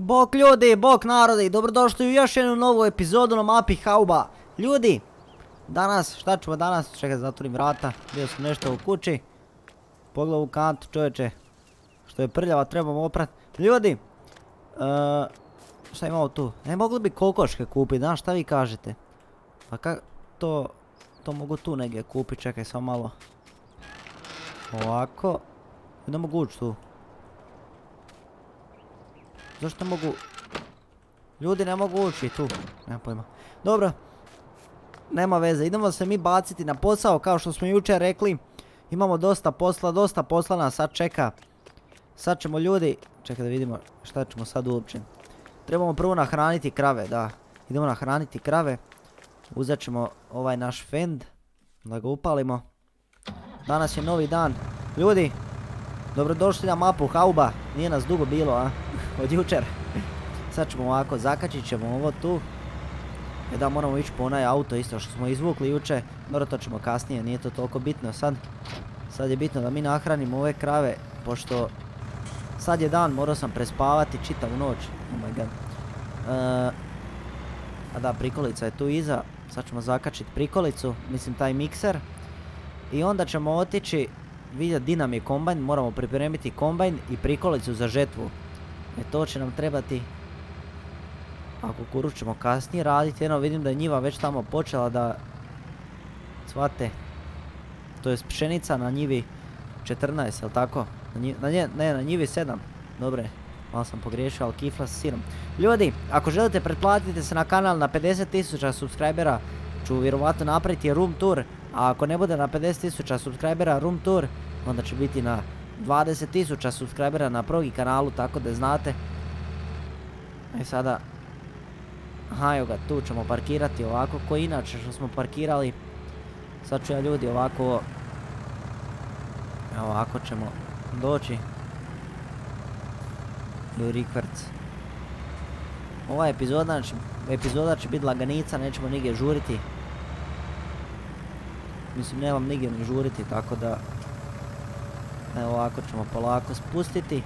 Bok ljudi, bok narodi, dobrodošli u još jednu novu epizodu na mapi Hauba. Ljudi, danas, šta ćemo danas? Čekaj, zatvorim vrata, bio sam nešto u kući. Pogledaj u kantu, čovječe, što je prljava, trebamo oprat. Ljudi, uh, šta imamo tu? Ne mogli bi kokoške kupiti, znaš šta vi kažete? Pa kak, to, to mogu tu negdje kupiti, čekaj samo malo. Ovako, ne mogu tu. Zašto mogu... Ljudi ne mogu ući tu. Nema pojma. Dobro. Nema veze. Idemo se mi baciti na posao kao što smo jučer rekli. Imamo dosta posla, dosta posla nas sad čeka. Sad ćemo ljudi... Čekaj da vidimo šta ćemo sad uopće. Trebamo prvo nahraniti krave, da. Idemo nahraniti krave. Uzet ćemo ovaj naš fend. Da ga upalimo. Danas je novi dan. Ljudi, dobrodošli na mapu Hauba. Nije nas dugo bilo, a? Od jučer. Sad ćemo ovako, zakačit ćemo ovo tu. E da, moramo ići po onaj auto isto što smo izvukli juče. Dobro, to ćemo kasnije, nije to toliko bitno sad. Sad je bitno da mi nahranimo ove krave, pošto sad je dan, morao sam prespavati čitavu noć. Oh my god. E, a da, prikolica je tu iza. Sad ćemo zakačiti prikolicu, mislim taj mikser. I onda ćemo otići vidjeti di nam je kombajn, moramo pripremiti kombajn i prikolicu za žetvu. E to će nam trebati... A kukuruz ćemo kasnije raditi, jedno vidim da je njiva već tamo počela da... Cvate. To je pšenica na njivi 14, jel tako? Na ne, na njivi 7. Dobre, malo sam pogriješio, ali kifla s sirom. Ljudi, ako želite pretplatite se na kanal na 50.000 subscribera, ću vjerovatno napraviti room tour. A ako ne bude na 50.000 subscribera room tour, onda će biti na 20.000 subscribera na progi kanalu, tako da znate. E sada... Aha, evo ga, tu ćemo parkirati ovako, ko inače što smo parkirali. Sad ću ja ljudi ovako... Ovako ćemo doći. Do. Ova epizoda, epizoda će biti laganica, nećemo nigdje žuriti. Mislim, nemam nigdje ni žuriti, tako da Evo ovako ćemo polako spustiti.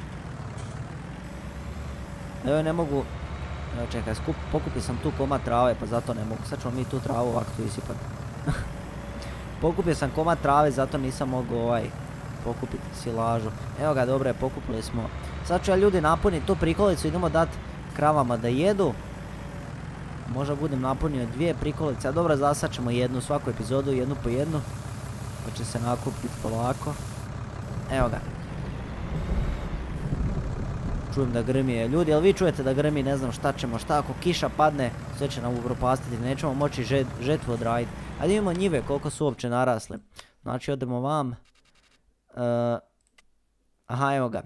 Evo ne mogu... Evo čekaj, skup, pokupio sam tu komad trave pa zato ne mogu. Sad ćemo mi tu travu ovako tu isipati. pokupio sam komad trave zato nisam mogu ovaj pokupiti silažu. Evo ga, dobro je, pokupili smo. Sad ću ja ljudi napuniti tu prikolicu, idemo dati kravama da jedu. Možda budem napunio dvije prikolice, a dobro, za sad ćemo jednu svaku epizodu, jednu po jednu. Pa će se nakupiti polako. Evo ga. Čujem da grmi. Ljudi, jel vi čujete da grmi? Ne znam šta ćemo, šta ako kiša padne, sve će nam upropastiti. Nećemo moći žetvu odraditi. Ajde imamo njive koliko su uopće narasle. Znači, odemo vam. E, aha, evo ga.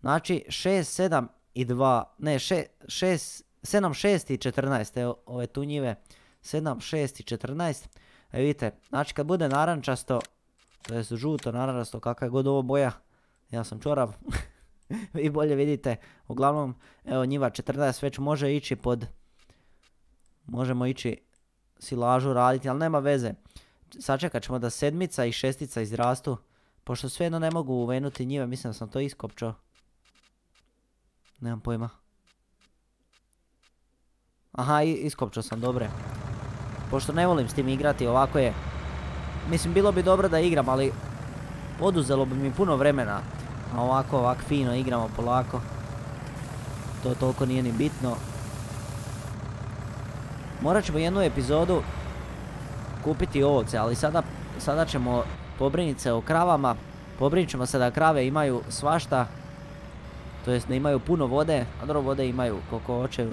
Znači, 6, 7 i 2. Ne, 6, 7, 6 i 14. Evo, ove tu njive. 7, 6 i 14. E vidite, znači kad bude narančasto, to je žuto, naravno, kakva je god ovo boja. Ja sam čorav. Vi bolje vidite. Uglavnom, evo njiva 14 već može ići pod... Možemo ići silažu raditi, ali nema veze. Sačekat ćemo da sedmica i šestica izrastu. Pošto svejedno ne mogu uvenuti njive, mislim da sam to iskopčao. Nemam pojma. Aha, iskopčao sam, dobre. Pošto ne volim s tim igrati, ovako je Mislim, bilo bi dobro da igram, ali oduzelo bi mi puno vremena. A ovako, ovako fino igramo polako. To toliko nije ni bitno. Morat ćemo jednu epizodu kupiti ovce, ali sada, sada ćemo pobriniti se o kravama. Pobrinit ćemo se da krave imaju svašta. To jest da imaju puno vode, a dobro vode imaju koliko hoće.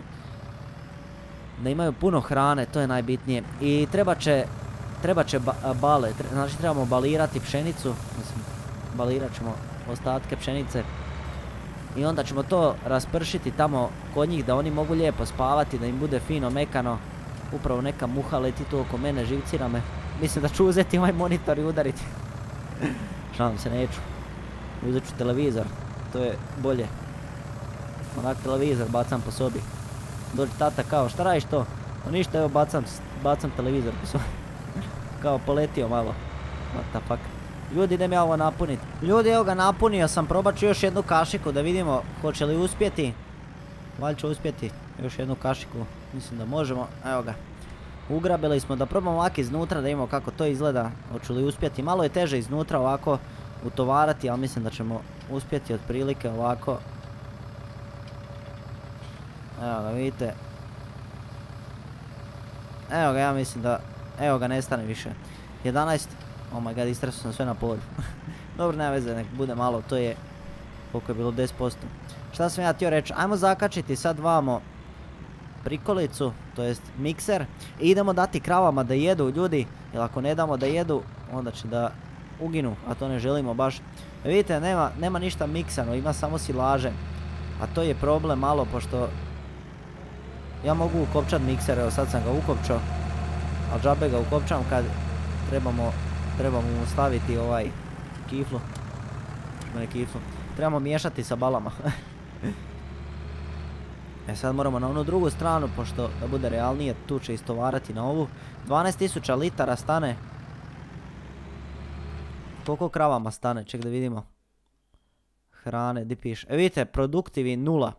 Da imaju puno hrane, to je najbitnije. I treba će treba će bale, znači trebamo balirati pšenicu, mislim, balirat ćemo ostatke pšenice i onda ćemo to raspršiti tamo kod njih da oni mogu lijepo spavati, da im bude fino mekano. Upravo neka muha leti tu oko mene, živcira me. Mislim da ću uzeti ovaj monitor i udariti. Šalim se, neću. Uzet ću televizor, to je bolje. Onak televizor bacam po sobi. Dođe tata kao, šta radiš to? No ništa, evo bacam, bacam televizor po sobi kao poletio malo. What the fuck. Ljudi, idem ja ovo napuniti. Ljudi, evo ga napunio sam, probat ću još jednu kašiku da vidimo hoće li uspjeti. Valjda će uspjeti još jednu kašiku. Mislim da možemo. Evo ga. Ugrabili smo da probamo ovako iznutra da vidimo kako to izgleda. Hoću li uspjeti. Malo je teže iznutra ovako utovarati, ali mislim da ćemo uspjeti otprilike ovako. Evo ga, vidite. Evo ga, ja mislim da... Evo ga, nestane više. 11. Oh my god, istresao sam sve na polju. Dobro, nema veze, nek bude malo, to je... Koliko je bilo, 10%. Šta sam ja htio reći? Ajmo zakačiti sad vamo prikolicu, to jest mikser. I idemo dati kravama da jedu ljudi, jer ako ne damo da jedu, onda će da uginu, a to ne želimo baš. Vidite, nema, nema ništa miksano, ima samo silaže. A to je problem malo, pošto ja mogu ukopčat mikser, evo sad sam ga ukopčao. A džabe ga ukopčam kad trebamo, trebamo mu staviti ovaj kiflu. Ne kiflu. Trebamo miješati sa balama. e sad moramo na onu drugu stranu, pošto da bude realnije, tu će istovarati na ovu. 12.000 litara stane. Koliko kravama stane? Ček da vidimo. Hrane, di piše? E vidite, produktivi nula.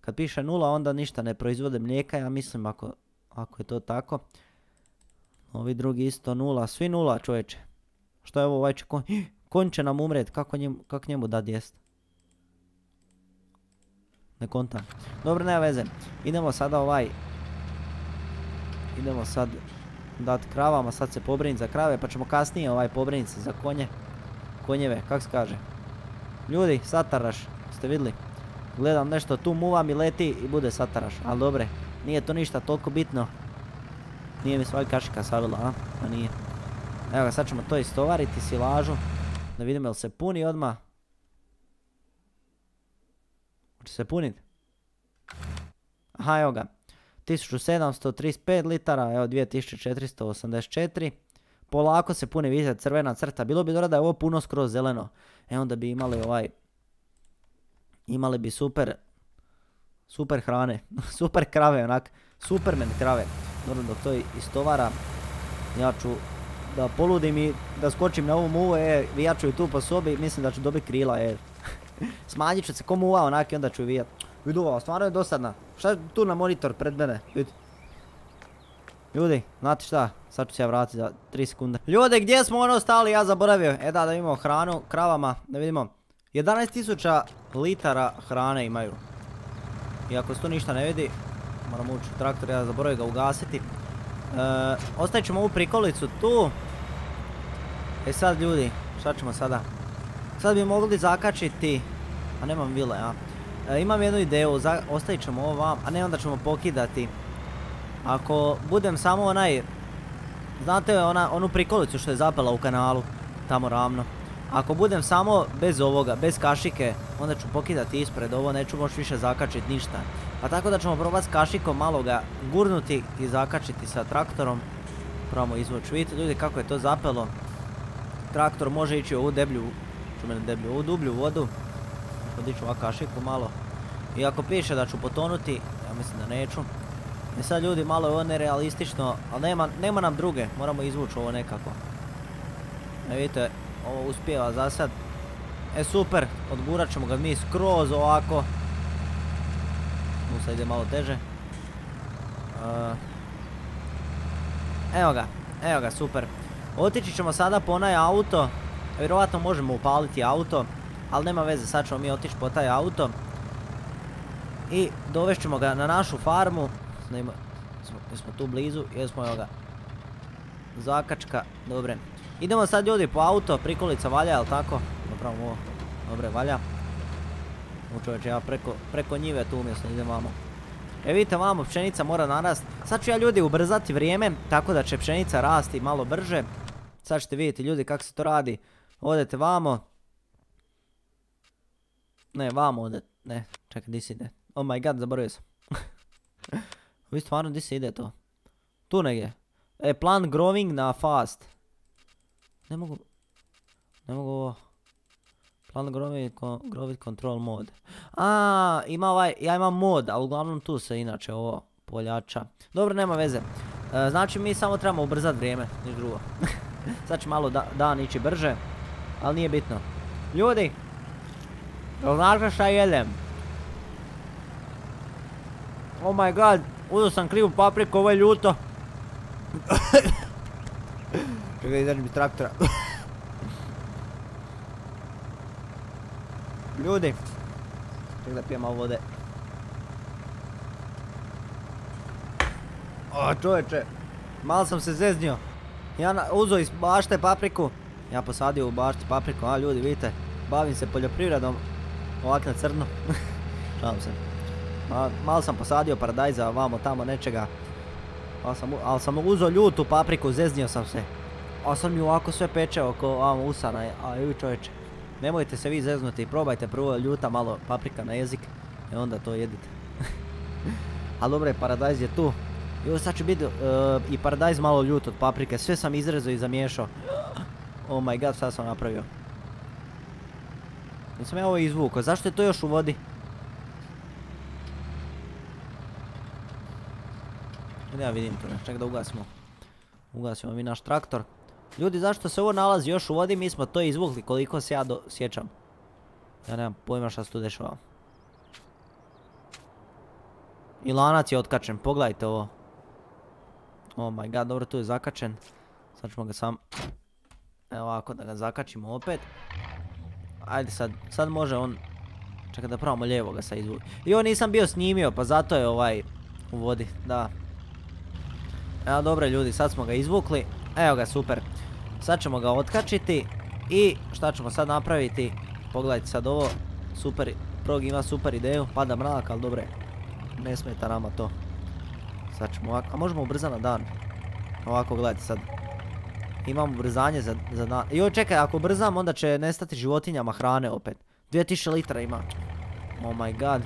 Kad piše nula, onda ništa ne proizvode mlijeka, ja mislim ako, ako je to tako. Ovi drugi isto nula, svi nula čovječe. Što je ovo ovaj će konj? Konj će nam umret, kako njemu, kak njemu da jest? Ne kontam. Dobro, nema veze. Idemo sada ovaj... Idemo sad dat kravama, sad se pobriniti za krave, pa ćemo kasnije ovaj pobriniti se za konje. Konjeve, kak se kaže? Ljudi, sataraš, ste vidli? Gledam nešto, tu muva mi leti i bude sataraš, ali dobre. Nije to ništa toliko bitno. Nije mi svoj kašika savila, a? Pa nije. Evo ga, sad ćemo to istovariti, silažu. Da vidimo jel se puni odmah. Hoće se punit? Aha, evo ga. 1735 litara, evo 2484. Polako se puni, vidite, crvena crta. Bilo bi dobro da je ovo puno skroz zeleno. E onda bi imali ovaj... Imali bi super... Super hrane. super krave, onak. Superman krave. Dobro, dok to istovara, ja ću da poludim i da skočim na ovu muvu, e, vijat ću tu po sobi, mislim da ću dobiti krila, e. Smanjit ću se ko muva onak onda ću vijat. Vidi ovo, stvarno je dosadna. Šta je tu na monitor pred mene? Ljudi, znate šta? Sad ću se ja vratiti za 3 sekunde. Ljudi, gdje smo ono stali? Ja zaboravio. E da, da imamo hranu, kravama, da vidimo. 11.000 litara hrane imaju. I ako se tu ništa ne vidi, moram ući u traktor, ja zaboravio ga ugasiti. E, ostavit ćemo ovu prikolicu tu. E sad ljudi, šta ćemo sada? Sad bi mogli zakačiti, a nemam vile, a. E, imam jednu ideju, ostavit ćemo ovo vam, a ne onda ćemo pokidati. Ako budem samo onaj, znate onu prikolicu što je zapela u kanalu, tamo ravno. Ako budem samo bez ovoga, bez kašike, onda ću pokidati ispred ovo, neću moći više zakačiti ništa. Pa tako da ćemo probati s kašikom malo ga gurnuti i zakačiti sa traktorom. Probamo izvući. Vidite ljudi kako je to zapelo. Traktor može ići u ovu deblju, ću mene deblju, ovu dublju vodu. Podiću ovak kašiku malo. I ako piše da ću potonuti, ja mislim da neću. I sad ljudi malo je ovo nerealistično, ali nema, nema nam druge, moramo izvući ovo nekako. E vidite, ovo uspijeva za sad. E super, odgurat ćemo ga mi skroz ovako. Musa ide malo teže. E, evo ga, evo ga, super. Otići ćemo sada po onaj auto. Vjerovatno možemo upaliti auto. Ali nema veze, sad ćemo mi otići po taj auto. I dovešćemo ga na našu farmu. Snima, smo tu blizu, jesmo evo ga. Zakačka, dobre. Idemo sad ljudi po auto, prikolica valja, jel tako? Napravimo ovo. Dobre, valja. U ja preko, preko njive tu umjesto idem vamo. E vidite vamo, pšenica mora narast. Sad ću ja ljudi ubrzati vrijeme, tako da će pšenica rasti malo brže. Sad ćete vidjeti ljudi kako se to radi. Odete vamo. Ne, vamo odete. Ne, čekaj, di si ide? Oh my god, zaboravio sam. Vi stvarno, di se ide to? Tu negdje. E, plan growing na fast. Ne mogu... Ne mogu ovo... Plan growing control mod. A, ima ovaj, ja imam mod, ali uglavnom tu se inače ovo poljača. Dobro, nema veze. E, znači mi samo trebamo ubrzati vrijeme, niš drugo. Sad će malo dan ići brže, ali nije bitno. Ljudi, jel znate šta jedem? Oh my god, uzeo sam krivu papriku, ovo je ljuto. Čekaj, izađem iz traktora. Ljudi. Čekaj da pijem malo vode. O čovječe, malo sam se zeznio. Ja na, uzo iz bašte papriku. Ja posadio u bašti papriku, a ljudi vidite, bavim se poljoprivredom. Ovak na crno. Šalim se. malo sam posadio paradajza, vamo tamo nečega. Ali sam, al sam uzeo ljutu papriku, zeznio sam se. A sad mi ovako sve peče oko usana, a ju čovječe. Nemojte se vi zeznuti, probajte prvo ljuta malo paprika na jezik i onda to jedite. Ali dobro je, paradajz je tu. I sad će biti uh, i paradajz malo ljut od paprike, sve sam izrezao i zamiješao. Oh my god, sad sam napravio. Nisam ja ovo izvukao, zašto je to još u vodi? Ja vidim to, čekaj da ugasimo. Ugasimo mi naš traktor. Ljudi, zašto se ovo nalazi još u vodi? Mi smo to izvukli koliko se ja sjećam. Ja nemam pojma šta se tu dešava. I lanac je otkačen, pogledajte ovo. Oh my god, dobro, tu je zakačen. Sad ćemo ga sam... Evo ovako da ga zakačimo opet. Ajde sad, sad može on... Čekaj da pravamo lijevo ga sad izvući. I ovo nisam bio snimio, pa zato je ovaj u vodi, da. Evo dobro ljudi, sad smo ga izvukli. Evo ga, super. Sad ćemo ga otkačiti. I šta ćemo sad napraviti? Pogledajte sad ovo. Super, Prog ima super ideju. Pada mrak, ali dobro Ne smeta nama to. Sad ćemo ovako, a možemo ubrzati na dan. Ovako, gledajte sad. Imamo ubrzanje za, za dan. Joj, čekaj, ako ubrzam, onda će nestati životinjama hrane opet. 2000 litra ima. Oh my god.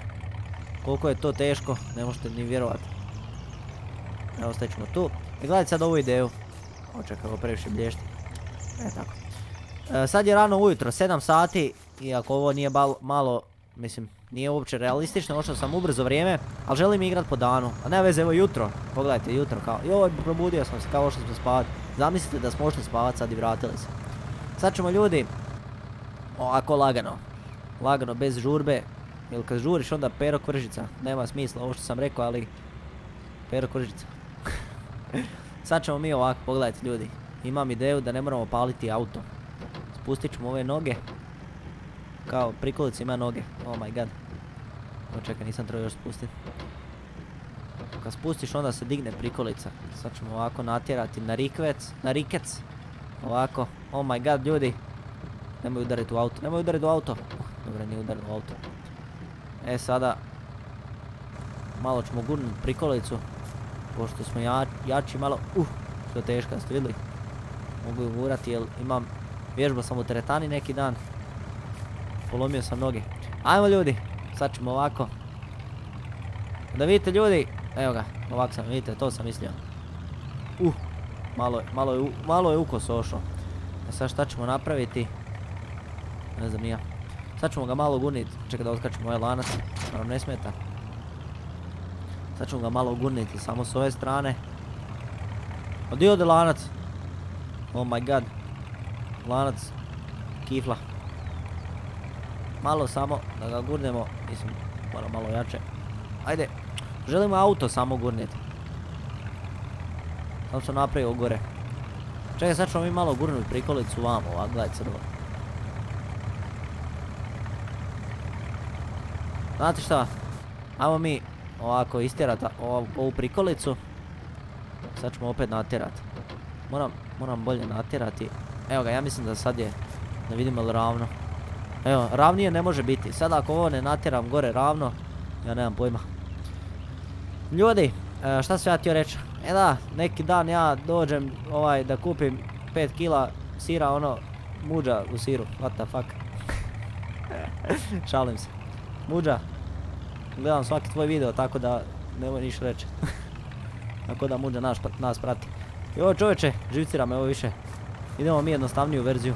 Koliko je to teško, ne možete ni vjerovati. Evo, ćemo tu. I gledajte sad ovu ideju. O, čekaj, ovo previše blješti. E, tako. E, sad je rano ujutro, 7 sati. Iako ovo nije malo, mislim, nije uopće realistično, ošao sam ubrzo vrijeme, ali želim igrat po danu. A ne veze, evo jutro, pogledajte, jutro kao, joj, probudio sam se kao što smo spavati. Zamislite da smo ošli spavati sad i vratili se. Sad ćemo ljudi, ovako lagano, lagano, bez žurbe, jer kad žuriš onda pero kvržica, nema smisla ovo što sam rekao, ali pero kvržica. sad ćemo mi ovako, pogledajte ljudi, imam ideju da ne moramo paliti auto. Spustit ćemo ove noge, kao prikolica ima noge, oh my god. O nisam trebao još spustiti. Kad spustiš onda se digne prikolica. Sad ćemo ovako natjerati na rikvec, na rikec. Ovako, oh my god ljudi. Nemoj udariti u auto, nemoj udariti u auto. dobro, nije udariti u auto. E sada, malo ćemo gurnuti prikolicu. Pošto smo jači malo, uh, što je teška, ste vidjeli? Mogu ju gurati jer imam, vježba sam u teretani neki dan. Polomio sam noge. Ajmo ljudi, sad ćemo ovako. Da vidite ljudi, evo ga, ovako sam, vidite, to sam mislio. Uh, malo malo je, malo je ukos ošao. E sad šta ćemo napraviti? Ne znam ja. Sad ćemo ga malo gurnit, čekaj da otkačemo ovaj lanac, naravno ne smeta. Sad ćemo ga malo gurniti, samo s ove strane. Odi ode lanac? Oh my god. Lanac. Kifla. Malo samo da ga gurnemo, mislim, moram malo jače. Ajde, želimo auto samo gurniti. Samo sam napravio gore. Čekaj, sad ćemo mi malo gurnuti prikolicu vamo, ovak, gledaj crvo. Znate šta? Ajmo mi ovako istjerati ovu prikolicu. Sad ćemo opet natjerati. Moram, bolje natjerati. Evo ga, ja mislim da sad je, da vidimo li ravno. Evo, ravnije ne može biti. Sad ako ovo ne natjeram gore ravno, ja nemam pojma. Ljudi, e, šta se ja htio reći? E da, neki dan ja dođem ovaj da kupim 5 kila sira, ono, muđa u siru, what the fuck. Šalim se. Muđa, gledam svaki tvoj video, tako da nemoj ništa reći. tako da muđa nas, nas prati. I ovo čovječe, živcira me ovo više. Idemo mi jednostavniju verziju.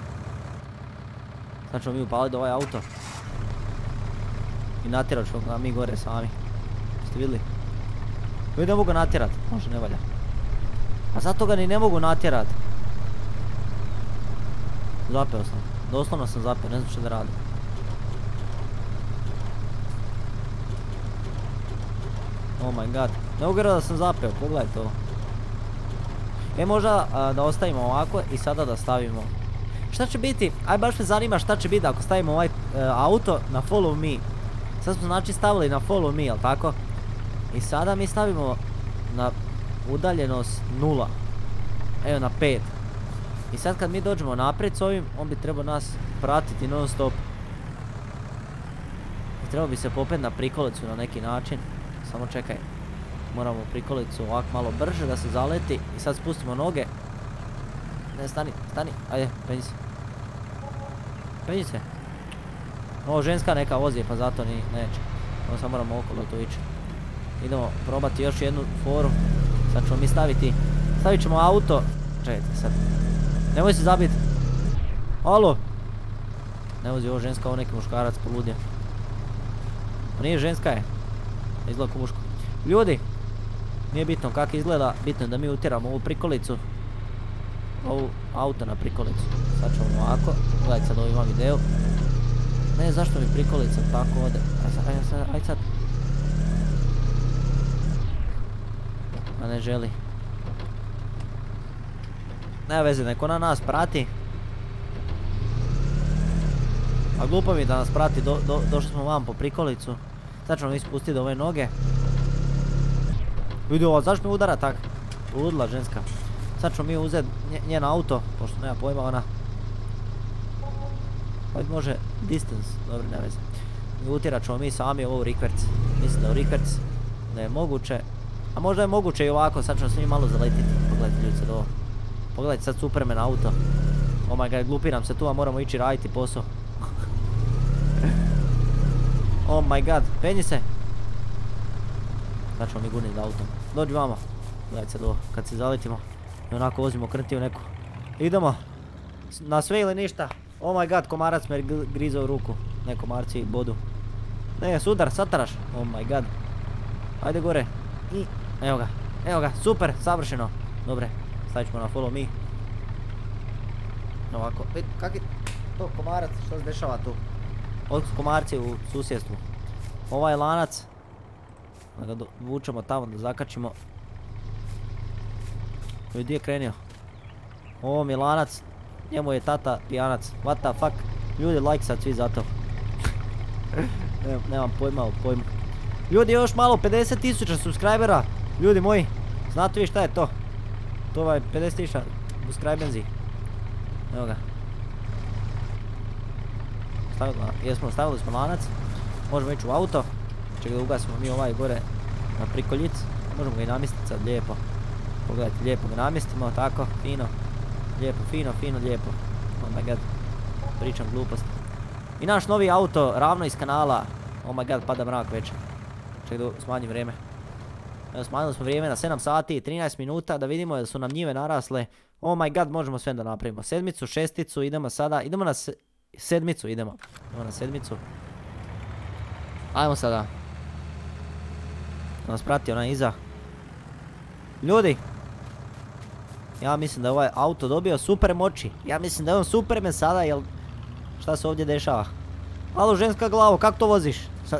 Sad ćemo mi upaliti ovaj auto. I natjerat ćemo ga mi gore sami. Ste vidjeli? ne mogu natjerat. Može, ne valja. A zato ga ni ne mogu natjerat. Zapeo sam. Doslovno sam zapeo, ne znam što da radim. Oh my god. Ne mogu da sam zapeo, pogledajte ovo. E možda da ostavimo ovako i sada da stavimo. Šta će biti? Aj baš me zanima šta će biti ako stavimo ovaj e, auto na follow me. Sad smo znači stavili na follow me, jel tako? I sada mi stavimo na udaljenost nula. Evo na 5. I sad kad mi dođemo naprijed s ovim, on bi trebao nas pratiti non stop. I trebao bi se popet na prikolicu na neki način. Samo čekaj. Moramo prikolicu ovako malo brže da se zaleti. I sad spustimo noge. Ne, stani, stani. Ajde, penji se. Penji se. Ovo ženska neka vozi, pa zato ni neće. Ovo sad moramo okolo to ići. Idemo probati još jednu foru. Sad ćemo mi staviti. Stavit ćemo auto. Čekajte sad. Nemoj se zabiti. Alo. Ne vozi ovo ženska, ovo neki muškarac poludio. Pa nije ženska je. Izgleda ko muško. Ljudi. Nije bitno kako izgleda. Bitno je da mi utjeramo ovu prikolicu. Ovu auto na prikolicu. Sad ćemo ovako. Gledajte sad imam video. Ne, zašto mi prikolica tako ode? Ajde sad, ajde sad. A ne želi. Nema veze, neko na nas prati. A glupo mi da nas prati, došli smo vam po prikolicu. Sad ćemo mi spustiti ove noge. Vidi ovo, zašto mi udara tak? Uludila ženska. Sad ćemo mi uzeti njen auto, pošto nema pojma ona. Hajde može distance, dobro ne veze. Utjerat ćemo mi sami ovo u rikverc. Mislim da u rikverc da je moguće. A možda je moguće i ovako, sad ćemo svi malo zaletiti. Pogledajte ljudi sad ovo. Pogledajte sad Superman auto. Oh my god, glupiram se tu, a moramo ići raditi posao. Oh my god, penji se. Sad ćemo mi gurniti autom. Dođi vama. Gledajte sad ovo, kad se zaletimo. I onako vozimo krntiju neku. Idemo. Na sve ili ništa. Oh my god, komarac me griza u ruku. Ne komarci bodu. Ne, sudar, sataraš. Oh my god. Ajde gore. Evo ga. Evo ga, super, savršeno. Dobre, stavit ćemo na follow me. Ovako, vidi, kak je to komarac, što se dešava tu? Od komarci u susjedstvu. Ovaj lanac, da ga vučemo tamo, da zakačimo. Gdje je krenio? Ovo mi je lanac, njemu je tata pijanac. What the fuck? Ljudi like sad svi za to. Nemam pojma o pojmu. Ljudi još malo 50.000 subscribera. Ljudi moji, znate vi šta je to? To ovaj 50.000 subscribenzi. Evo ga. Jesmo, stavili smo lanac. Možemo ići u auto. Čekaj da ugasimo mi ovaj gore na prikoljic. Možemo ga i namjestiti sad lijepo. Pogledajte, lijepo ga namjestimo, tako, fino. Lijepo, fino, fino, lijepo. Oh my god. Pričam glupost. I naš novi auto, ravno iz kanala. Oh my god, pada mrak već. Čekaj da smanjim vrijeme. Evo smanjili smo vrijeme na 7 sati i 13 minuta da vidimo da su nam njive narasle. Oh my god, možemo sve da napravimo. Sedmicu, šesticu, idemo sada, idemo na sedmicu, idemo. Idemo na sedmicu. Ajmo sada. Da nas prati ona iza. Ljudi, ja mislim da je ovaj auto dobio super moći. Ja mislim da je on superman sada, jel... Šta se ovdje dešava? Alo, ženska glavo, kako to voziš?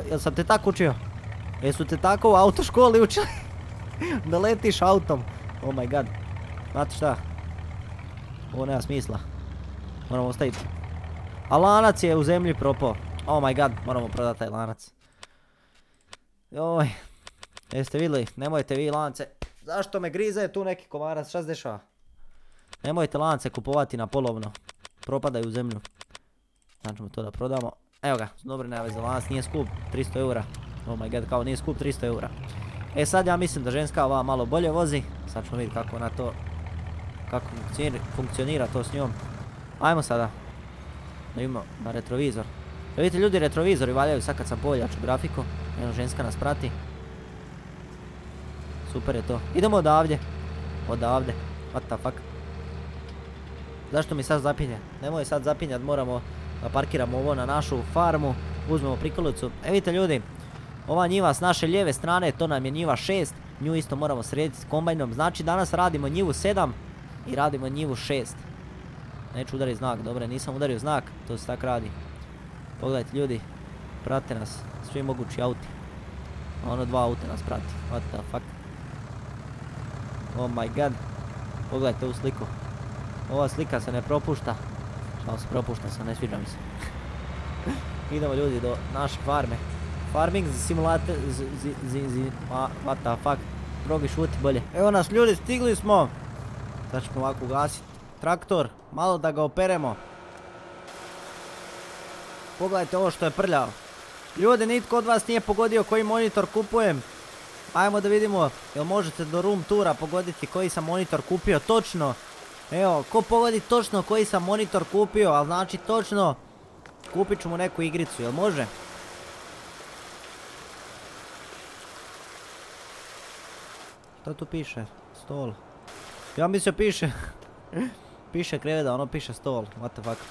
jel sam te tako učio? Jesu te tako u autoškoli učili? da letiš autom? Oh my god. Znate šta? Ovo nema smisla. Moramo ostaviti. A lanac je u zemlji propao. Oh my god, moramo prodati taj lanac. Joj. Jeste vidjeli? Nemojte vi lance. Zašto me grize tu neki komarac? Šta se dešava? Nemojte lance kupovati na polovno. Propadaju u zemlju. Znači to da prodamo. Evo ga, dobro nema veze, lanac nije skup. 300 eura. Oh my god, kao nije skup 300 eura. E sad ja mislim da ženska ova malo bolje vozi. Sad ćemo vidjeti kako ona to... Kako funkcionira to s njom. Ajmo sada. Da imamo retrovizor. Da vidite ljudi retrovizori valjaju sad kad sam poveljaču grafiku. Evo ženska nas prati. Super je to. Idemo odavdje. Odavde. What the fuck. Zašto mi sad zapinje? Nemoj sad zapinjat, moramo da parkiramo ovo na našu farmu. Uzmemo prikolicu. E vidite ljudi, ova njiva s naše lijeve strane, to nam je njiva 6. Nju isto moramo srediti s kombajnom. Znači danas radimo njivu 7 i radimo njivu 6. Neću udariti znak, dobro, nisam udario znak, to se tak radi. Pogledajte ljudi, prate nas, svi mogući auti. Ono dva auta nas prati. What the fuck. Oh my god. Pogledajte ovu sliku. Ova slika se ne propušta. Šal se propušta se, ne sviđa mi se. Idemo ljudi do naše farme. Farming simulator, what the fuck. Drogi šuti bolje. Evo nas ljudi, stigli smo. Sad ćemo ovako ugasiti traktor, malo da ga operemo. Pogledajte ovo što je prljao. Ljudi, nitko od vas nije pogodio koji monitor kupujem. Ajmo da vidimo, jel možete do room tura pogoditi koji sam monitor kupio točno. Evo, ko pogodi točno koji sam monitor kupio, ali znači točno kupit ću mu neku igricu, jel može? Što tu piše? Stol. Ja mislio piše... piše kreveda, ono piše stol. What the fuck.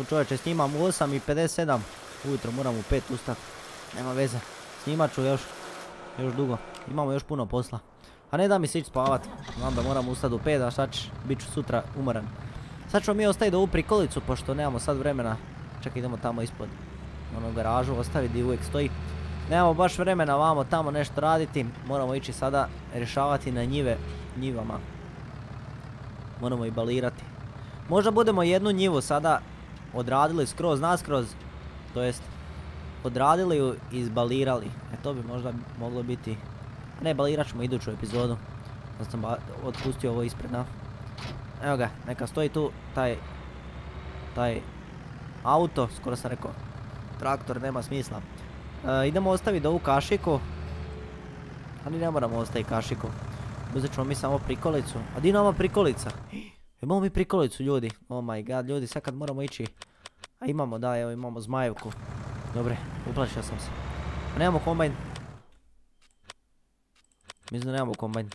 U čovječe, snimam u 8 i 57. Ujutro moram u 5 ustati. Nema veze. Snimat ću još. Još dugo. Imamo još puno posla. A ne da mi se ići spavat. Znam da moram ustati u 5, a šta ću, bit ću sutra umoran. Sad ćemo mi ostaviti ovu prikolicu, pošto nemamo sad vremena. Čekaj, idemo tamo ispod ono garažu, ostaviti gdje uvijek stoji. Nemamo baš vremena vamo tamo nešto raditi. Moramo ići sada rješavati na njive, njivama. Moramo i balirati. Možda budemo jednu njivu sada odradili skroz naskroz. To jest, odradili ju i izbalirali. E to bi možda moglo biti... Ne, balirat ćemo iduću epizodu. Da sam otpustio ovo ispred, na. Evo ga, neka stoji tu taj... Taj... Auto, skoro sam rekao. Traktor, nema smisla. Idemo ostaviti ovu kašiku. Ali ne moramo ostaviti kašiku. Uzet ćemo mi samo prikolicu. A di nama prikolica? Imamo mi prikolicu ljudi. Oh my god, ljudi, sad kad moramo ići... A imamo, da, evo imamo zmajevku. Dobre, uplašio sam se. A nemamo kombajn. Mislim da nemamo kombajn.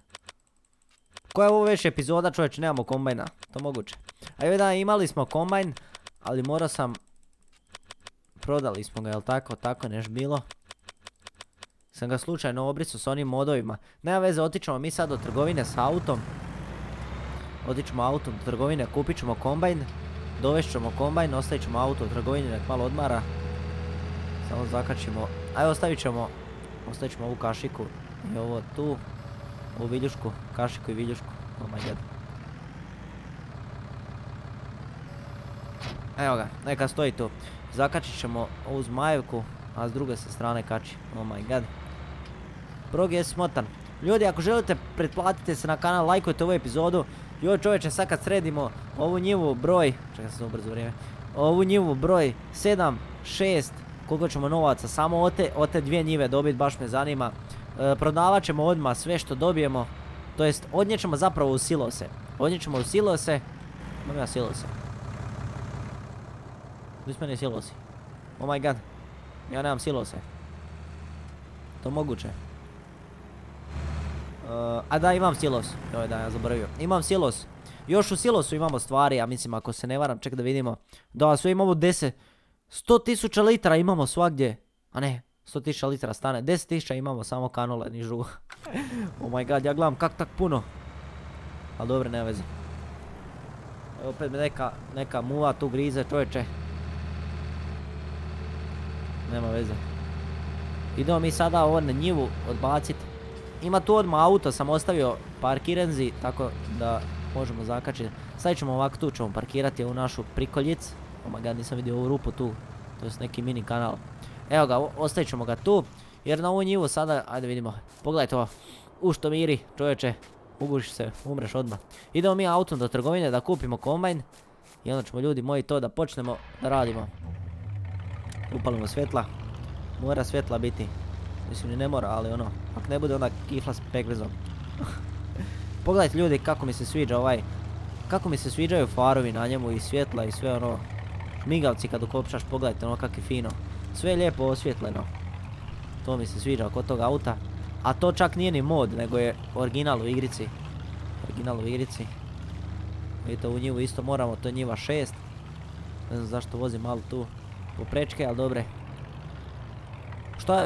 Koja je ovo već epizoda čovječe, nemamo kombajna. To moguće. A evo da, imali smo kombajn, ali morao sam Prodali smo ga, jel tako? Tako neš bilo. Sam ga slučajno obrisu s onim modovima. Nema veze, otićemo mi sad do trgovine s autom. Otićemo autom do trgovine, kupit ćemo kombajn. Dovešćemo kombajn, ostavit ćemo auto u trgovini, nek malo odmara. Samo zakačimo. Ajde, ostavit ćemo. Ostavit ćemo ovu kašiku i ovo tu. Ovu viljušku, kašiku i viljušku. Oh my god. Evo ga, neka stoji tu. Zakačit ćemo ovu zmajevku, a s druge se strane kači. Oh my god. Prog je smotan. Ljudi, ako želite, pretplatite se na kanal, lajkujte ovu epizodu. Joj čovječe, sad kad sredimo ovu njivu broj, čekaj sam ubrzo vrijeme, ovu njivu broj 7, 6, koliko ćemo novaca, samo od te, dvije njive dobiti, baš me zanima. E, prodavat ćemo odmah sve što dobijemo, to jest odnjećemo zapravo u silose. Odnjećemo u silose, imam ja silose. Gdje su meni silosi? Oh my god. Ja nemam silose. To moguće. Uh, a da, imam silos. Joj, da, ja zaboravio. Imam silos. Još u silosu imamo stvari, ja mislim ako se ne varam, ček da vidimo. Da, sve imamo 10. 100.000 litra imamo svagdje. A ne, 100.000 litra stane. 10.000 imamo samo kanule, ni žugo. oh my god, ja gledam kak tak puno. Ali dobro, nema veze. Opet me neka, neka muva tu grize, čovječe. Nema veze. Idemo mi sada ovo na njivu odbaciti. Ima tu odmah auto, sam ostavio parkirenzi, tako da možemo zakačiti. Stavit ćemo ovako tu, ćemo parkirati ovu našu prikoljic. Oh my nisam vidio ovu rupu tu. To je neki mini kanal. Evo ga, ostavit ćemo ga tu. Jer na ovu njivu sada, ajde vidimo. Pogledajte ovo. U što miri, čovječe. Ugušiš se, umreš odmah. Idemo mi autom do trgovine da kupimo kombajn. I onda ćemo ljudi moji to da počnemo da radimo. Upalimo svjetla. Mora svjetla biti. Mislim ne mora, ali ono, ako ne bude onda kifla s pekvezom. Pogledajte ljudi kako mi se sviđa ovaj, kako mi se sviđaju farovi na njemu i svjetla i sve ono, migavci kad ukopčaš, pogledajte ono kak je fino. Sve je lijepo osvjetleno. To mi se sviđa kod tog auta. A to čak nije ni mod, nego je original u igrici. Original u igrici. Vidite, u njivu isto moramo, to je njiva 6. Ne znam zašto vozim malo tu prečke, ali dobre.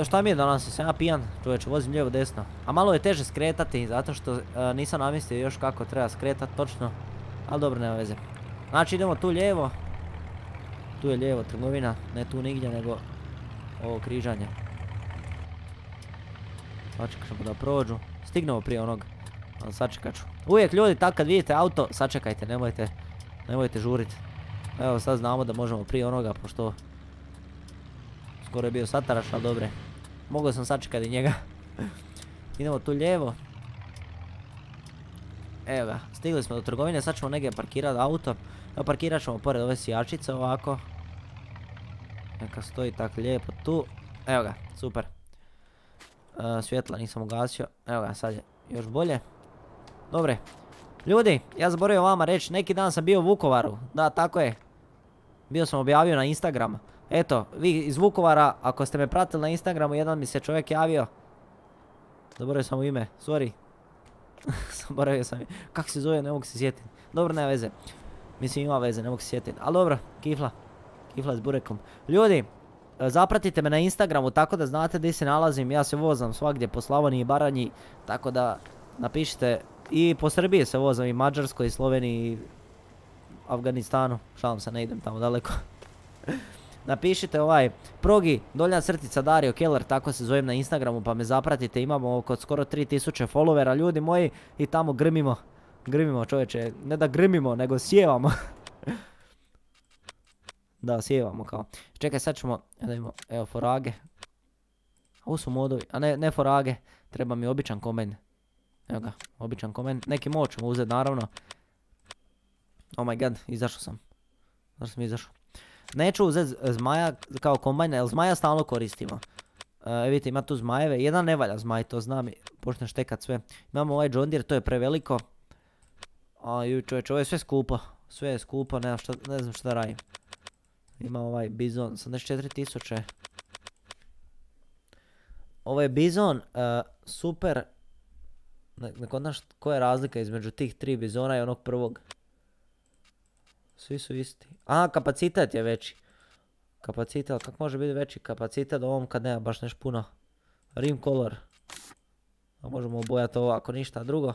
Šta, mi je danas, sam ja pijan, čovječe, vozim lijevo desno. A malo je teže skretati, zato što e, nisam namislio još kako treba skretati točno. Ali dobro, nema veze. Znači idemo tu lijevo. Tu je lijevo trgovina, ne tu nigdje nego ovo križanje. Sačekat ćemo da prođu. Stignemo prije onog. Sačekat ću. Uvijek ljudi tak kad vidite auto, sačekajte, nemojte, nemojte žurit. Evo sad znamo da možemo prije onoga, pošto skoro je bio sataraš, ali dobre. Mogao sam sačekati njega. Idemo tu lijevo. Evo ga, stigli smo do trgovine, sad ćemo negdje parkirati auto. Evo parkirat ćemo pored ove sijačice ovako. Neka stoji tako lijepo tu. Evo ga, super. E, svjetla nisam ugasio. Evo ga, sad je još bolje. Dobre. Ljudi, ja zaboravio vama reći, neki dan sam bio u Vukovaru. Da, tako je. Bio sam objavio na Instagram. Eto, vi iz Vukovara, ako ste me pratili na Instagramu, jedan mi se čovjek javio. Zaboravio sam u ime, sorry. Zaboravio sam Kako se zove, ne mogu se sjetiti. Dobro, ne veze. Mislim ima veze, ne mogu se sjetiti. Ali dobro, kifla. Kifla s burekom. Ljudi, e, zapratite me na Instagramu tako da znate gdje se nalazim. Ja se vozam svagdje po Slavoniji i Baranji. Tako da napišite. I po Srbiji se vozam i Mađarskoj, i Sloveniji, i Afganistanu. Šalim se, ne idem tamo daleko. napišite ovaj progi dolja crtica Dario Keller, tako se zovem na Instagramu pa me zapratite, imamo oko skoro 3000 followera ljudi moji i tamo grmimo, grmimo čovječe, ne da grmimo nego sjevamo. da, sjevamo kao. Čekaj, sad ćemo, da imamo, evo forage. Ovo su modovi, a ne, ne forage, treba mi običan komen. Evo ga, običan komen, neki moćemo uzeti naravno. Oh my god, izašao sam. Zašto sam izašao? Neću uzeti zmaja kao kombajna, jer zmaja stalno koristimo. E, vidite, ima tu zmajeve. Jedan ne valja zmaj, to znam. Počne štekat sve. Imamo ovaj John Deere, to je preveliko. A ju čovječ, ovo je sve skupo. Sve je skupo, ne, ne znam šta da radim. Ima ovaj Bizon, 74.000. Ovo je Bizon, e, super. Ne, ne koja je razlika između tih tri Bizona i onog prvog. Svi su isti. A, kapacitet je veći. Kapacitet, kako može biti veći kapacitet ovom kad nema baš nešto puno. Rim color. A možemo obojati ovo ako ništa drugo.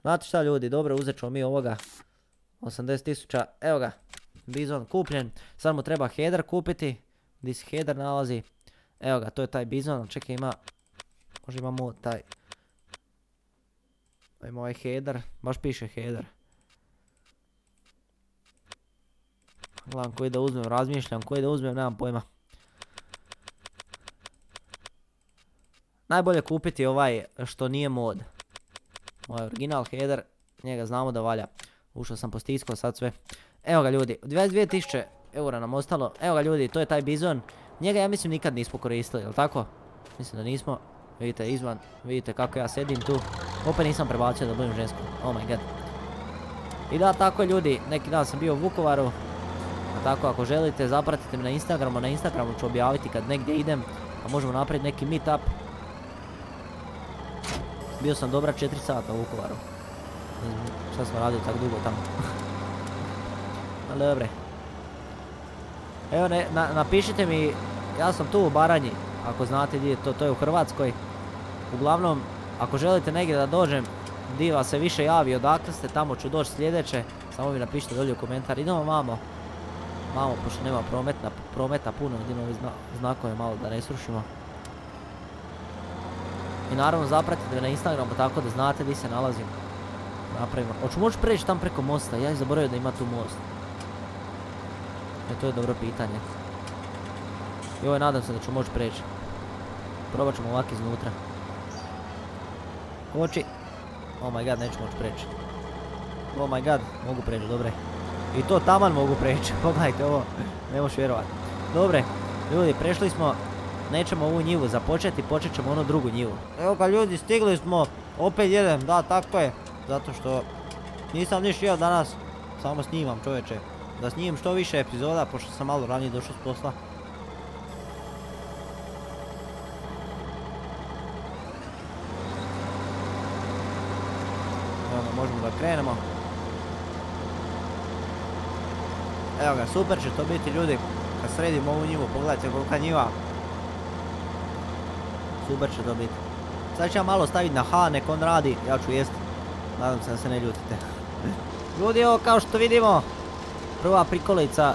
Znate šta ljudi, dobro uzet ćemo mi ovoga. 80.000, evo ga. Bizon kupljen. Sad mu treba header kupiti. Gdje se header nalazi. Evo ga, to je taj bizon. Čekaj, ima... Možda imamo taj... Ima ovaj header. Baš piše header. Gledam koji da uzmem, razmišljam koji da uzmem, nemam pojma. Najbolje kupiti ovaj što nije mod. Ovaj original header, njega znamo da valja. Ušao sam po stisko, sad sve. Evo ga ljudi, 22.000 eura nam ostalo. Evo ga ljudi, to je taj bizon. Njega ja mislim nikad nismo koristili, jel tako? Mislim da nismo. Vidite izvan, vidite kako ja sedim tu. Opet nisam prebacio da budem žensko. Oh my god. I da, tako ljudi, neki dan sam bio u Vukovaru, tako ako želite zapratite me na Instagramu, na Instagramu ću objaviti kad negdje idem, pa možemo napraviti neki meetup. Bio sam dobra 4 sata u Vukovaru. Šta smo radili tako dugo tamo. Ali dobre. Evo napišite mi, ja sam tu u Baranji, ako znate gdje je to, to je u Hrvatskoj. Uglavnom, ako želite negdje da dođem, diva se više javi odakle ste, tamo ću doći sljedeće. Samo mi napišite dolje u komentar. Idemo vamo. Malo, pošto nema prometa, prometa puno, idemo ovi znakove malo da ne srušimo. I naravno zapratite me na Instagramu tako da znate gdje se nalazim. Napravimo. Hoću moći preći tam preko mosta, ja zaboravio da ima tu most. E to je dobro pitanje. I ovo nadam se da ću moći preći. Probat ćemo ovak iznutra. Koči. Oh my god, neću moći preći. Oh my god, mogu preći, dobre. I to taman mogu preći, pogledajte ovo, ne možeš vjerovati. Dobre, ljudi, prešli smo, nećemo ovu njivu započeti, počet ćemo onu drugu njivu. Evo ga ljudi, stigli smo, opet jedem, da, tako je. Zato što nisam niš jeo danas, samo snimam čovječe. Da snimim što više epizoda, pošto sam malo ranije došao s posla. Evo možemo da krenemo. Evo ga, super će to biti ljudi. Kad sredimo ovu njivu, pogledajte kolika njiva. Super će to biti. Sad ću ja malo staviti na H, nek on radi, ja ću jest. Nadam se da se ne ljutite. ljudi, evo kao što vidimo, prva prikolica,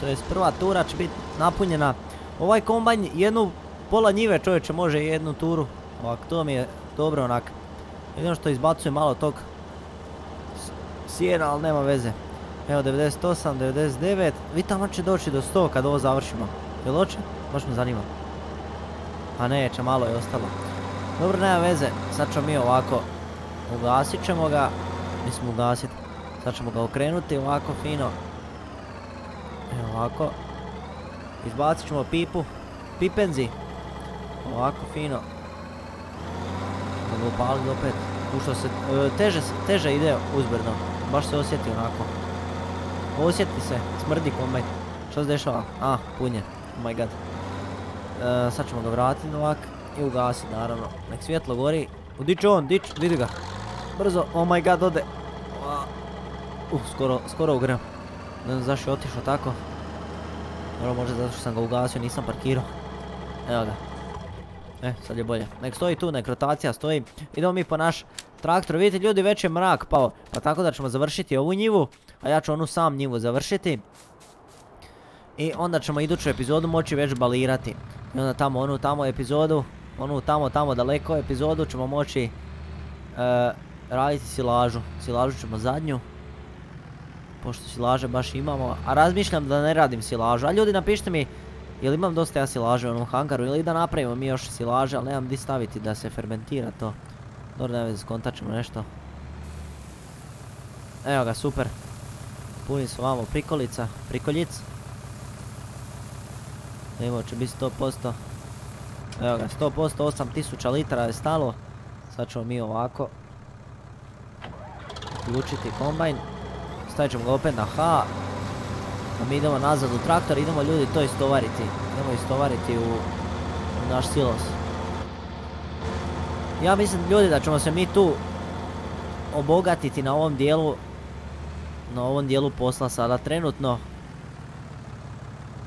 to jest prva tura će biti napunjena. Ovaj kombajn jednu pola njive čovječe može jednu turu. Ovak, to mi je dobro onak. Jedino što izbacuje malo tog sjena, ali nema veze. Evo 98, 99, vi tamo će doći do 100 kad ovo završimo. Jel hoće? Baš me zanima. A neće, malo je ostalo. Dobro, nema veze, sad ćemo mi ovako, ugasit ćemo ga, mislim ugasit, sad ćemo ga okrenuti ovako fino. Evo ovako, izbacit ćemo pipu, pipenzi, ovako fino. Da ga opet, ušto se, e, teže, teže ide uzbrdo, baš se osjeti onako. Osjeti se, smrdi kombajn. Što se dešava? A, punje, oh my god. E, sad ćemo ga vratiti ovak i ugasiti naravno. Nek svjetlo gori. Dić on, dić, vidi ga. Brzo, oh my god, ode. Uh, skoro, skoro ugreo. Ne znam zašto je otišao tako. Dobro, možda zato što sam ga ugasio, nisam parkirao. Evo ga. E, sad je bolje. Nek stoji tu, nek rotacija stoji. Idemo mi po naš traktor. Vidite ljudi, već je mrak pao. Pa tako da ćemo završiti ovu njivu. A ja ću onu sam njivu završiti. I onda ćemo iduću epizodu moći već balirati. I onda tamo onu tamo epizodu, onu tamo tamo daleko epizodu ćemo moći e, raditi silažu. Silažu ćemo zadnju. Pošto silaže baš imamo. A razmišljam da ne radim silažu. A ljudi napišite mi jel imam dosta ja silaže u onom hangaru ili da napravimo mi još silaže, ali nemam di staviti da se fermentira to. Dobro, ne veze, skontačemo nešto. Evo ga, super. Puni su vamo prikolica, prikoljic. Evo će biti 100%. Evo ga, 100%, 8000 litara je stalo. Sad ćemo mi ovako. Uključiti kombajn. Stavit ćemo ga opet na H. A mi idemo nazad u traktor, idemo ljudi to istovariti. Idemo istovariti u, u naš silos. Ja mislim ljudi da ćemo se mi tu obogatiti na ovom dijelu na ovom dijelu posla sada trenutno.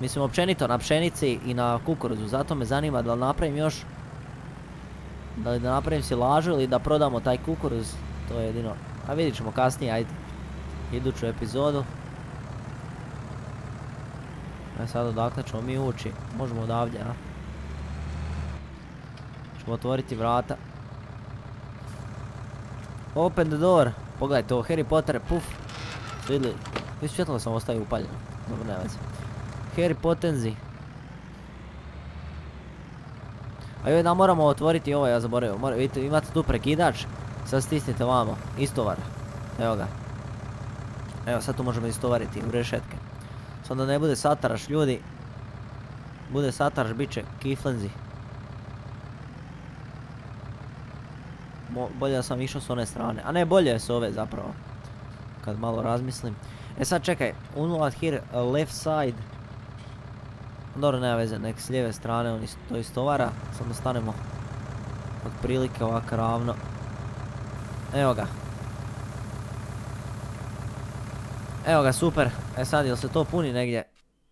Mislim općenito na pšenici i na kukuruzu, zato me zanima da li napravim još Da li da napravim silažu ili da prodamo taj kukuruz. To je jedino, a vidit ćemo kasnije, ajde. Iduću epizodu. E sad odakle ćemo mi ući, možemo odavdje, a? Ćemo otvoriti vrata. Open the door, pogledajte ovo, Harry Potter, puf Vidjeli, svjetlo sam ostavio upaljeno, dobro ne veze Harry Potenzi. A joj da moramo otvoriti ovo, ja zaboravio. vidite, imate tu prekidač. Sad stisnite vamo, istovar. Evo ga. Evo sad tu možemo istovariti u rešetke. Sad da ne bude sataraš ljudi. Bude sataraš, bit će kiflenzi. bolje da sam išao s one strane. A ne, bolje s ove zapravo. Kad malo razmislim. E sad čekaj, unload here, uh, left side. Dobro, nema veze, nek s lijeve strane on to istovara. Samo stanemo otprilike ovako ravno. Evo ga. Evo ga, super. E sad, jel se to puni negdje?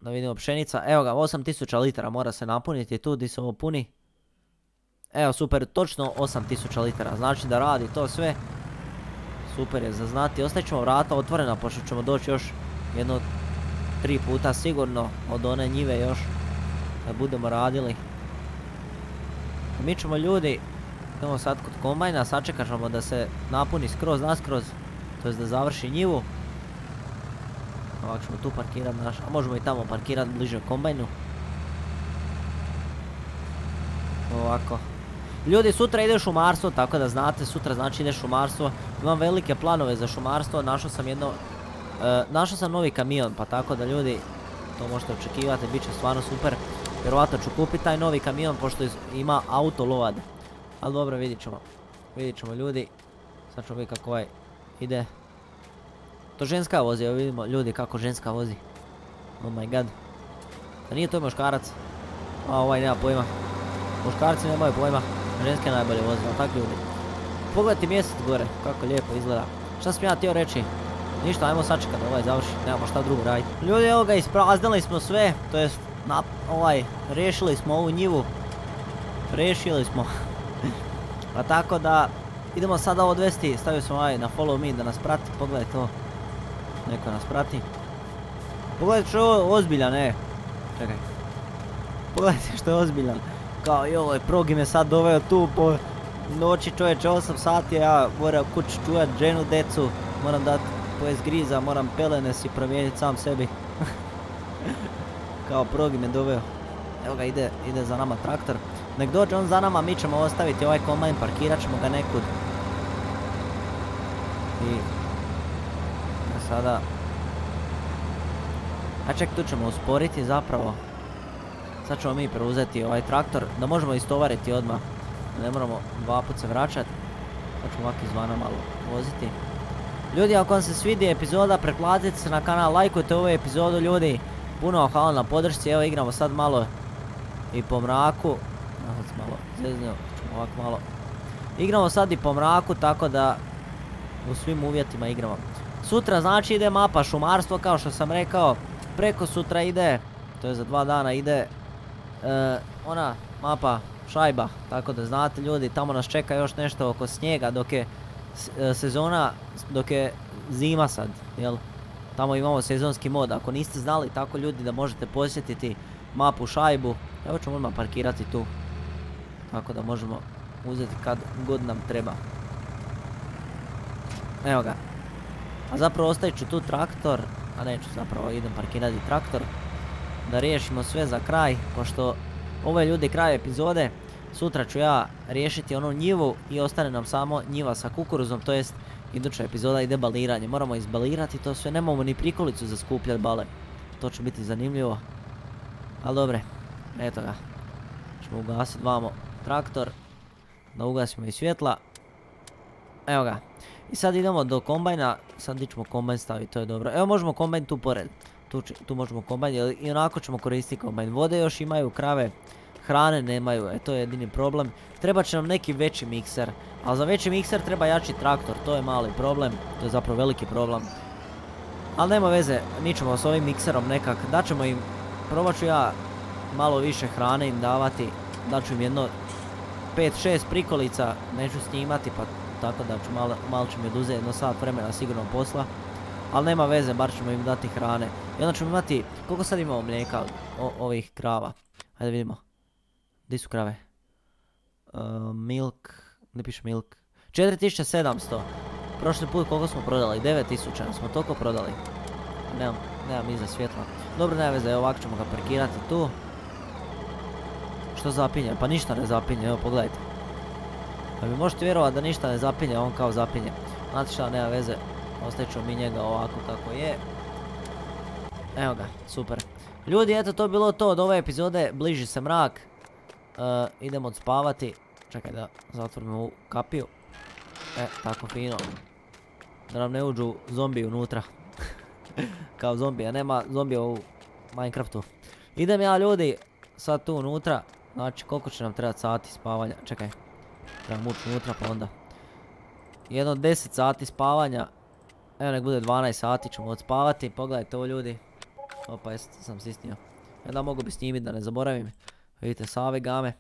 Da vidimo pšenica. Evo ga, 8000 litara mora se napuniti tu di se ovo puni. Evo, super, točno 8000 litara. Znači da radi to sve. Super je za znati. Ostavit ćemo vrata otvorena, pošto ćemo doći još jedno tri puta sigurno od one njive još da budemo radili. Mi ćemo ljudi, idemo sad kod kombajna, sačekat ćemo da se napuni skroz naskroz, to jest da završi njivu. Ovako ćemo tu parkirat naš, a možemo i tamo parkirat bliže kombajnu. Ovako. Ljudi, sutra ide šumarstvo, tako da znate, sutra znači ide šumarstvo. Imam velike planove za šumarstvo, našao sam jedno E, našao sam novi kamion, pa tako da ljudi, to možete očekivati, bit će stvarno super. Vjerovatno ću kupiti taj novi kamion, pošto ima auto load. Ali dobro, vidit ćemo. Vidit ćemo ljudi. Sad ćemo vidjeti kako ovaj ide. To ženska vozi, evo vidimo ljudi kako ženska vozi. Oh my god. Da nije to muškarac. A ovaj nema pojma. Muškarci nemaju pojma. Ženske najbolje vozi, ali tako ljudi. Pogledajte mjesec gore, kako lijepo izgleda. Šta sam ja htio reći? Ništa, ajmo sačekat da ovaj završi, nemamo šta drugo raditi. Ljudi, evo ga, ispraznili smo sve, to jest, ovaj, riješili smo ovu njivu. Riješili smo. pa tako da, idemo sada odvesti, stavio sam ovaj na follow me da nas prati, pogledaj to. Neko nas prati. Pogledajte što je ovo ozbiljan, e. Čekaj. Pogledajte što je ozbiljan. Kao joj, progi me sad doveo tu po noći čovječe 8 sati, ja moram kući čuvat ženu, decu, moram dat pojest griza, moram pelene si promijeniti sam sebi. Kao progi me doveo. Evo ga, ide, ide za nama traktor. Nek dođe on za nama, mi ćemo ostaviti ovaj kombajn, parkirat ćemo ga nekud. I... Sada... A ček, tu ćemo usporiti zapravo. Sad ćemo mi preuzeti ovaj traktor, da možemo istovariti odmah. Ne moramo dva put se vraćat. Pa ćemo ovako izvana malo voziti. Ljudi, ako vam se svidi epizoda, pretplatite se na kanal, lajkujte ovu epizodu, ljudi. Puno hvala na podršci, evo igramo sad malo i po mraku. Sad malo zeznio, ovako malo. Igramo sad i po mraku, tako da u svim uvjetima igramo. Sutra znači ide mapa šumarstvo, kao što sam rekao. Preko sutra ide, to je za dva dana ide, e, ona mapa šajba. Tako da znate ljudi, tamo nas čeka još nešto oko snijega dok je e, sezona, dok je zima sad, jel? Tamo imamo sezonski mod, ako niste znali tako ljudi da možete posjetiti mapu šajbu, evo ćemo odmah parkirati tu. Tako da možemo uzeti kad god nam treba. Evo ga. A zapravo ostavit ću tu traktor, a neću zapravo idem parkirati traktor. Da riješimo sve za kraj, pošto ovo ljudi kraj epizode. Sutra ću ja riješiti onu njivu i ostane nam samo njiva sa kukuruzom, to jest iduća epizoda ide baliranje. Moramo izbalirati to sve, nemamo ni prikolicu za skupljati bale. To će biti zanimljivo. Ali dobre, eto ga. Ćemo ugasiti vamo traktor. Da ugasimo i svjetla. Evo ga. I sad idemo do kombajna. Sad ćemo kombajn staviti, to je dobro. Evo možemo kombajn tu pored. Tu, možemo kombajn, i onako ćemo koristiti kombajn. Vode još imaju krave hrane nemaju, e to je jedini problem. Treba će nam neki veći mikser, ali za veći mikser treba jači traktor, to je mali problem, to je zapravo veliki problem. Ali nema veze, mi ćemo s ovim mikserom nekak, daćemo im, probat ću ja malo više hrane im davati, daću im jedno 5-6 prikolica, neću snimati pa tako da ću malo, malo ću mi oduzeti jedno sat vremena sigurno posla. Ali nema veze, bar ćemo im dati hrane. I onda ćemo imati, koliko sad imamo mlijeka od ovih krava? Hajde vidimo. Gdje su krave? Uh, milk, ne piše milk. 4700. Prošli put koliko smo prodali? 9000 smo toliko prodali. Nemam, nemam iza svjetla. Dobro, nema veze, ovako ćemo ga parkirati tu. Što zapinje? Pa ništa ne zapinje, evo pogledajte. Pa vi možete vjerovati da ništa ne zapinje, on kao zapinje. Znate šta, nema veze, ostavit ćemo mi njega ovako kako je. Evo ga, super. Ljudi, eto to je bilo to od ove epizode, bliži se mrak. Uh, idemo odspavati. Čekaj da zatvorimo ovu kapiju. E, tako fino. Da nam ne uđu zombi unutra. Kao zombija, nema zombija u Minecraftu. Idem ja ljudi, sad tu unutra. Znači koliko će nam trebati sati spavanja. Čekaj. Trebam ući unutra pa onda. Jedno 10 sati spavanja. Evo nek bude 12 sati ćemo odspavati. Pogledajte ovo ljudi. Opa, sam sisnio. Jedan mogu bi snimiti da ne zaboravim. Vidite, Save game.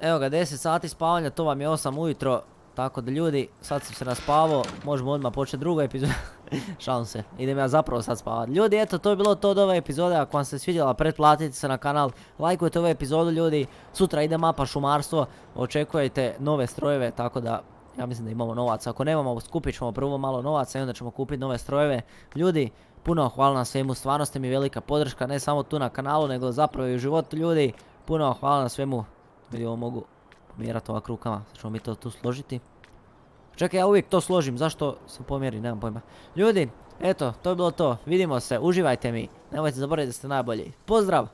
Evo ga, 10 sati spavanja, to vam je 8 ujutro. Tako da ljudi, sad sam se naspavao, možemo odmah početi drugu epizodu. Šalim se, idem ja zapravo sad spavati. Ljudi, eto, to je bilo to od ove epizode. Ako vam se svidjela, pretplatite se na kanal. Lajkujte ovu epizodu, ljudi. Sutra ide mapa šumarstvo. Očekujete nove strojeve, tako da ja mislim da imamo novaca. Ako nemamo, skupit ćemo prvo malo novaca i onda ćemo kupiti nove strojeve. Ljudi, Puno hvala na svemu, stvarno ste mi velika podrška, ne samo tu na kanalu, nego zapravo i u životu ljudi. Puno hvala na svemu. Vidi ovo mogu pomjerati ovak rukama, sad ćemo mi to tu složiti. Čekaj, ja uvijek to složim, zašto se pomjeri, nemam pojma. Ljudi, eto, to je bilo to, vidimo se, uživajte mi. Nemojte zaboraviti da ste najbolji. Pozdrav!